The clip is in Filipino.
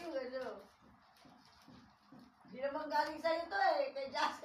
yung Sino? Hindi naman galing sa'yo to eh. Kay Jacet.